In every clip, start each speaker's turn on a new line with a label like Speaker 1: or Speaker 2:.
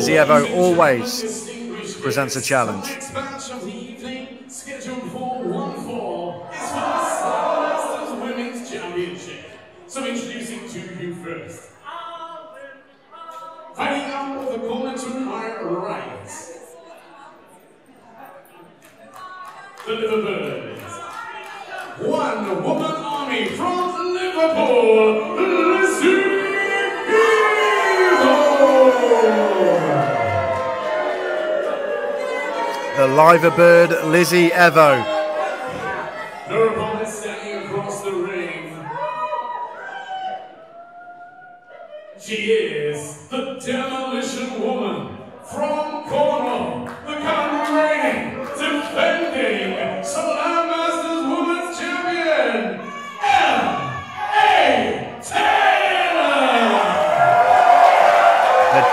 Speaker 1: Lizzy Evo always presents a challenge. So introducing to you first. Fighting out of the corner to right. The. One woman army from Liverpool, The Liverbird, Lizzy Evo. She is the Demolition Woman from Cornwall, the current reigning, defending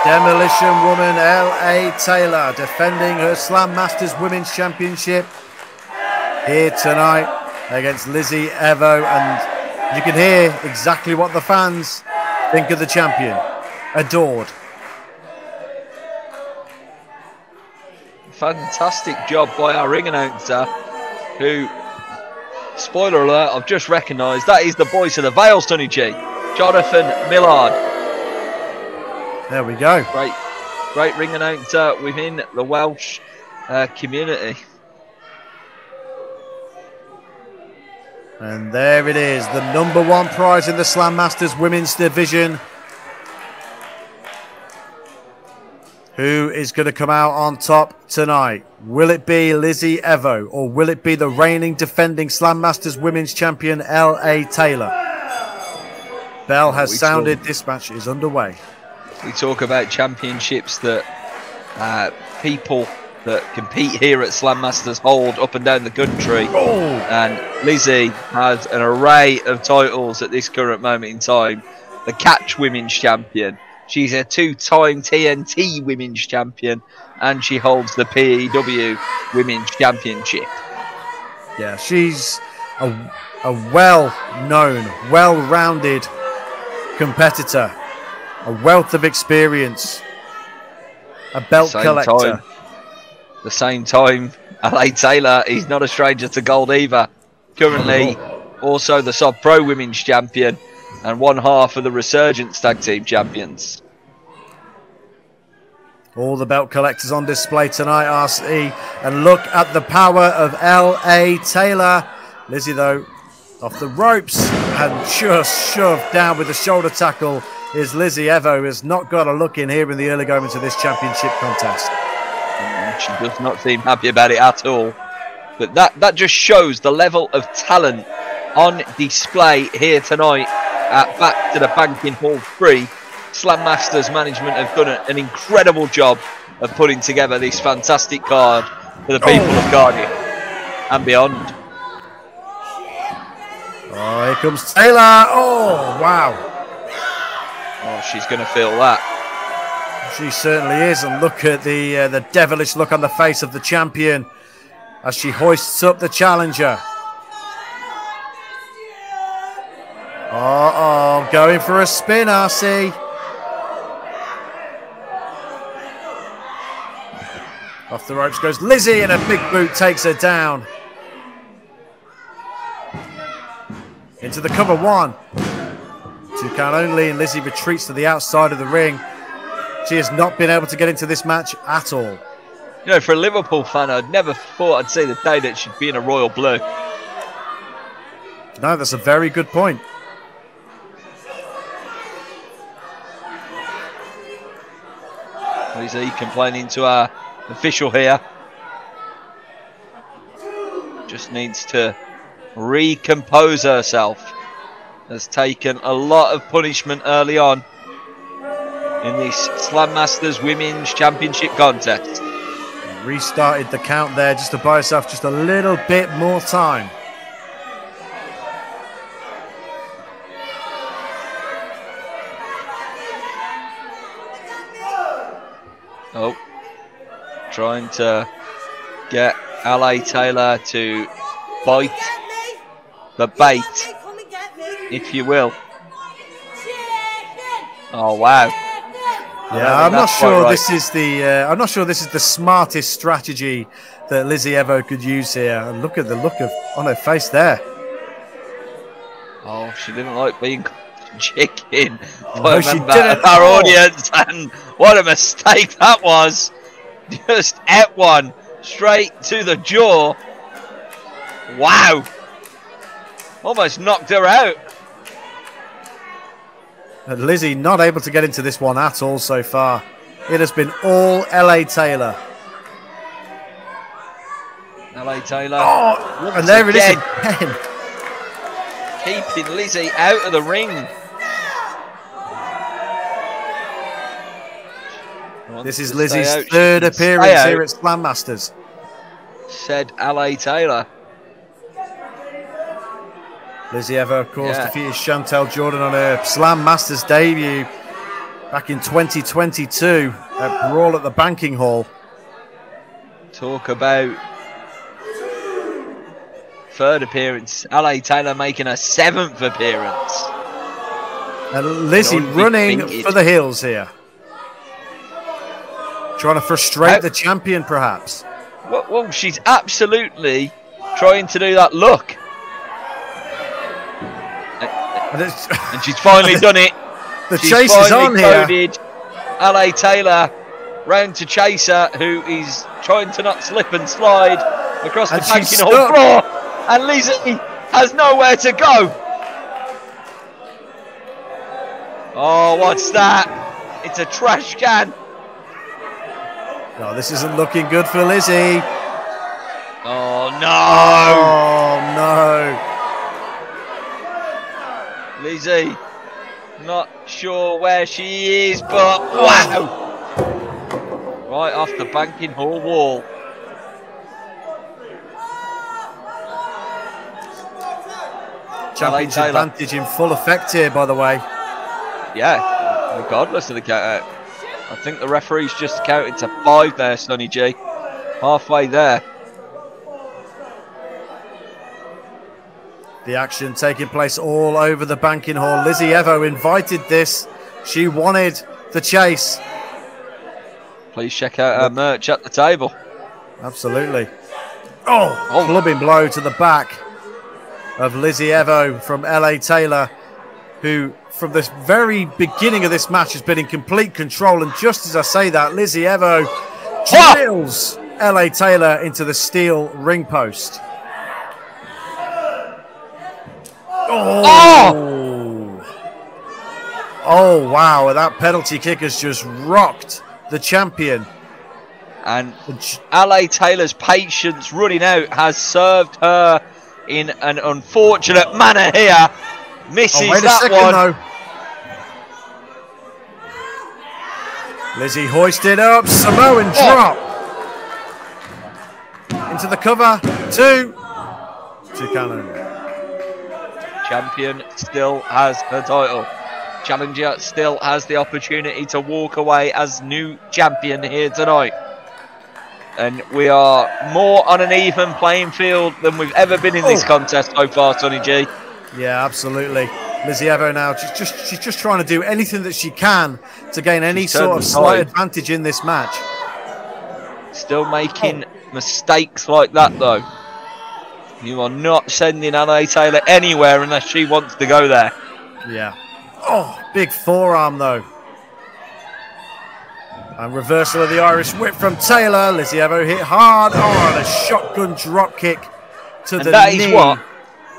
Speaker 1: Demolition Woman, L.A. Taylor, defending her Slam Masters Women's Championship here tonight against Lizzy Evo. And you can hear exactly what the fans think of the champion. Adored.
Speaker 2: Fantastic job by our ring announcer, who, spoiler alert, I've just recognised that is the voice of the Vale, Sonny G, Jonathan Millard.
Speaker 1: There we go.
Speaker 2: Great, great ring announcer within the Welsh uh, community.
Speaker 1: And there it is, the number one prize in the Slam Masters women's division. Who is going to come out on top tonight? Will it be Lizzy Evo or will it be the reigning defending Slam Masters women's champion L.A. Taylor? Bell has sounded, this match is underway.
Speaker 2: We talk about championships that uh, people that compete here at Slam Masters hold up and down the country.
Speaker 1: Oh.
Speaker 2: And Lizzy has an array of titles at this current moment in time. The Catch Women's Champion. She's a two-time TNT Women's Champion, and she holds the PEW Women's Championship.
Speaker 1: Yeah, she's a, a well-known, well-rounded competitor, a wealth of experience, a belt Same collector.
Speaker 2: Time the same time, LA Taylor is not a stranger to gold either. Currently, also the Sub Pro Women's Champion and one half of the Resurgence Tag Team Champions.
Speaker 1: All the belt collectors on display tonight, RC. And look at the power of L.A. Taylor. Lizzy, though, off the ropes and just shoved down with the shoulder tackle is Lizzy Evo, has not got a look in here in the early going to this championship contest.
Speaker 2: She does not seem happy about it at all. But that, that just shows the level of talent on display here tonight at Back to the Banking Hall 3. Slam Masters management have done an incredible job of putting together this fantastic card for the people oh. of Cardiff and beyond.
Speaker 1: Oh, here comes Taylor. Oh, wow.
Speaker 2: Oh, she's going to feel that.
Speaker 1: She certainly is, and look at the uh, the devilish look on the face of the champion as she hoists up the challenger. Uh oh, going for a spin, RC. Off the ropes goes Lizzy, and a big boot takes her down. Into the cover one. Two count only, and Lizzy retreats to the outside of the ring. She has not been able to get into this match at all.
Speaker 2: You know, for a Liverpool fan, I'd never thought I'd see the day that she'd be in a royal blue.
Speaker 1: No, that's a very good point.
Speaker 2: Lizzy complaining to our official here. Just needs to recompose herself. Has taken a lot of punishment early on in this Slam Masters Women's Championship contest.
Speaker 1: Restarted the count there just to buy herself just a little bit more time.
Speaker 2: Oh, trying to get LA Taylor to bite the bait, if you will. Oh, wow.
Speaker 1: Yeah, I'm not sure right. this is the. Uh, I'm not sure this is the smartest strategy that Lizzy Evo could use here. And look at the look of on her face there.
Speaker 2: Oh, she didn't like being chicken. No, she didn't. Our audience, and what a mistake that was. Just at one straight to the jaw. Wow. Almost knocked her out.
Speaker 1: And Lizzy not able to get into this one at all so far. It has been all LA Taylor.
Speaker 2: LA Taylor.
Speaker 1: Oh, and there again. it is again.
Speaker 2: Keeping Lizzy out of the ring.
Speaker 1: This is Lizzy's third appearance here at Slam Masters.
Speaker 2: Said LA Taylor.
Speaker 1: Lizzy Evo, of course, yeah. defeated Chantel Jordan on her Slam Masters debut back in 2022 at Brawl at the Banking Hall.
Speaker 2: Talk about third appearance. LA Taylor making a seventh appearance.
Speaker 1: And Lizzy running for the hills here. Trying to frustrate uh, the champion, perhaps.
Speaker 2: Well, well, she's absolutely trying to do that look. and she's finally done it.
Speaker 1: The she's chase is on coded here.
Speaker 2: LA Taylor round to Chaser, who is trying to not slip and slide across and the banking hall floor. And Lizzy has nowhere to go. Oh, what's that? It's a trash can.
Speaker 1: No, this isn't looking good for Lizzy.
Speaker 2: Oh, no.
Speaker 1: Oh, no.
Speaker 2: Lizzy, not sure where she is, but wow! Right off the banking hall wall.
Speaker 1: Championship advantage in full effect here, by the way.
Speaker 2: Yeah, regardless of the count uh, out. I think the referee's just counted to five there, Sonny G. Halfway there.
Speaker 1: The action taking place all over the banking hall. Lizzy Evo invited this. She wanted the chase.
Speaker 2: Please check out our merch at the table.
Speaker 1: Absolutely. Oh, oh. clubbing blow to the back of Lizzy Evo from LA Taylor, who from the very beginning of this match has been in complete control. And just as I say that, Lizzy Evo drills LA Taylor into the steel ring post. Oh! oh! Oh, wow. That penalty kick has just rocked the champion.
Speaker 2: And LA Taylor's patience running out has served her in an unfortunate manner here. Misses oh, that second, one. Though.
Speaker 1: Lizzy hoisted up, Samoan oh. drop. Into the cover, two. Chicano.
Speaker 2: Champion still has the title. Challenger still has the opportunity to walk away as new champion here tonight. And we are more on an even playing field than we've ever been in this oh. contest so far, Sonny G.
Speaker 1: Yeah, absolutely. Lizzy Evo now, she's just, she's just trying to do anything that she can to gain any she's sort of slight advantage in this match.
Speaker 2: Still making oh. mistakes like that, though. You are not sending Anna Taylor anywhere unless she wants to go there.
Speaker 1: Yeah. Oh, big forearm though. And reversal of the Irish whip from Taylor. Lizzy Evo hit hard. Oh, and a shotgun drop kick to
Speaker 2: and
Speaker 1: the
Speaker 2: that
Speaker 1: knee.
Speaker 2: is what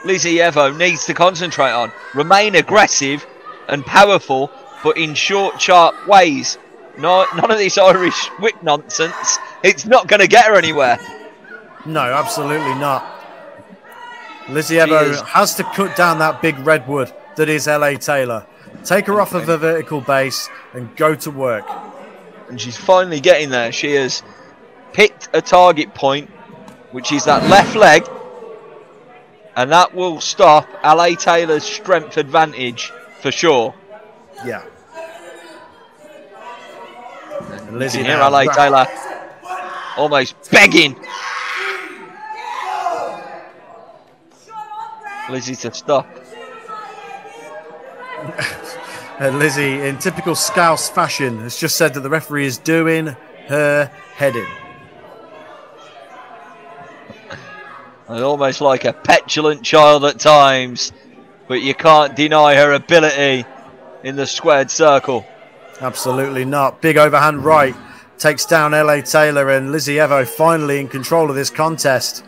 Speaker 2: Lizzy Evo needs to concentrate on. Remain aggressive and powerful, but in short, sharp ways. No, none of this Irish whip nonsense. It's not going to get her anywhere.
Speaker 1: No, absolutely not. Lizzy Evo has to cut down that big redwood that is LA Taylor. Take her off of the vertical base and go to work.
Speaker 2: And she's finally getting there. She has picked a target point, which is that left leg. And that will stop LA Taylor's strength advantage for sure.
Speaker 1: Yeah.
Speaker 2: And Lizzy here, LA Taylor almost begging Lizzy to stop.
Speaker 1: And uh, Lizzy, in typical Scouse fashion, has just said that the referee is doing her head in.
Speaker 2: And almost like a petulant child at times, but you can't deny her ability in the squared circle.
Speaker 1: Absolutely not. Big overhand right takes down LA Taylor and Lizzy Evo finally in control of this contest.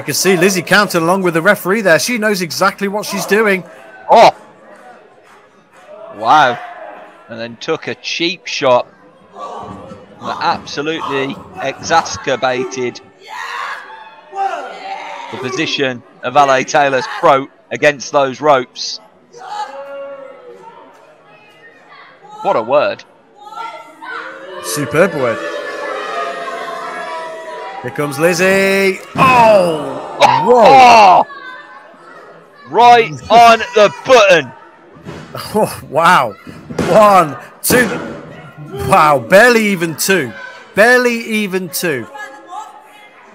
Speaker 1: You can see Lizzy counting along with the referee there. She knows exactly what she's doing.
Speaker 2: Oh! Wow. And then took a cheap shot that absolutely exacerbated the position of LA Taylor's throat against those ropes. What a word.
Speaker 1: Superb word. Here comes Lizzy. Oh! Whoa!
Speaker 2: Oh! Right on the button.
Speaker 1: Oh, wow. One, two. Wow, barely even two. Barely even two.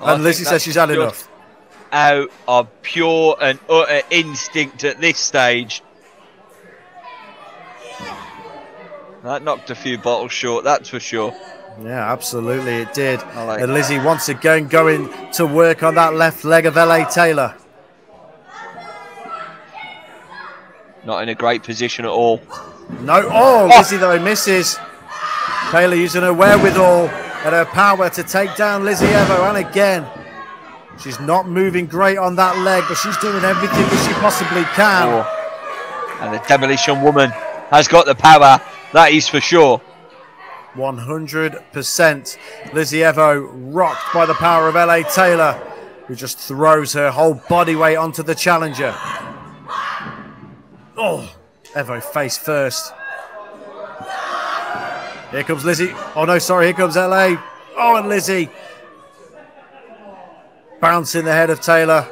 Speaker 2: I
Speaker 1: And
Speaker 2: Lizzy
Speaker 1: says she's had enough.
Speaker 2: Out of pure and utter instinct at this stage. That knocked a few bottles short, that's for sure.
Speaker 1: Yeah, absolutely, it did.
Speaker 2: Like
Speaker 1: and Lizzy once again going to work on that left leg of LA Taylor.
Speaker 2: Not in a great position at all.
Speaker 1: No, oh, oh! Lizzy though misses. Taylor using her wherewithal and her power to take down Lizzy Evo, and again, she's not moving great on that leg, but she's doing everything that she possibly can.
Speaker 2: Oh. And the demolition woman has got the power, that is for sure.
Speaker 1: 100%. Lizzy Evo rocked by the power of LA Taylor, who just throws her whole body weight onto the challenger. Oh, Evo face first. Here comes Lizzy. Oh no, sorry, here comes LA. Oh, and Lizzy bouncing the head of Taylor.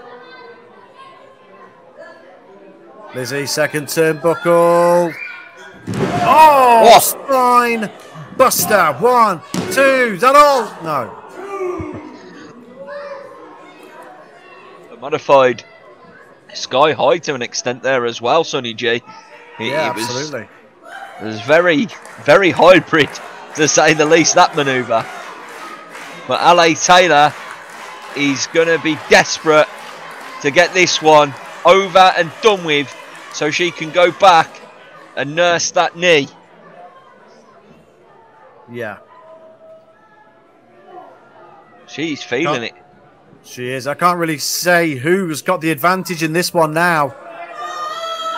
Speaker 1: Lizzy, second turnbuckle. Oh,
Speaker 2: Oh.
Speaker 1: spine buster. One, two, that all? No.
Speaker 2: A modified sky high to an extent there as well, Sonny G. It-
Speaker 1: Yeah,
Speaker 2: it was,
Speaker 1: absolutely.
Speaker 2: It was very, very hybrid, to say the least, that manoeuvre. But LA Taylor is going to be desperate to get this one over and done with so she can go back and nurse that knee.
Speaker 1: Yeah,
Speaker 2: She's feeling
Speaker 1: Oh.
Speaker 2: it.
Speaker 1: she is. I can't really say who's got the advantage in this one now.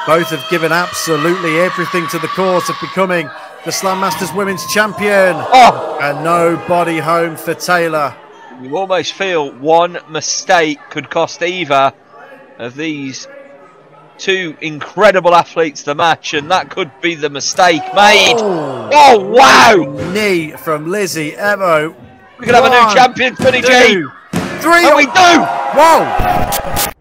Speaker 1: Both have given absolutely everything to the cause of becoming the Slam Masters Women's Champion.
Speaker 2: Oh!
Speaker 1: And no body home for Taylor.
Speaker 2: You almost feel one mistake could cost either of these two incredible athletes the match, and that could be the mistake made.
Speaker 1: Oh,
Speaker 2: Oh, wow!
Speaker 1: knee from Lizzy Evo.
Speaker 2: We could have a new champion, Sonny G.
Speaker 1: Three.
Speaker 2: And we do!
Speaker 1: Whoa!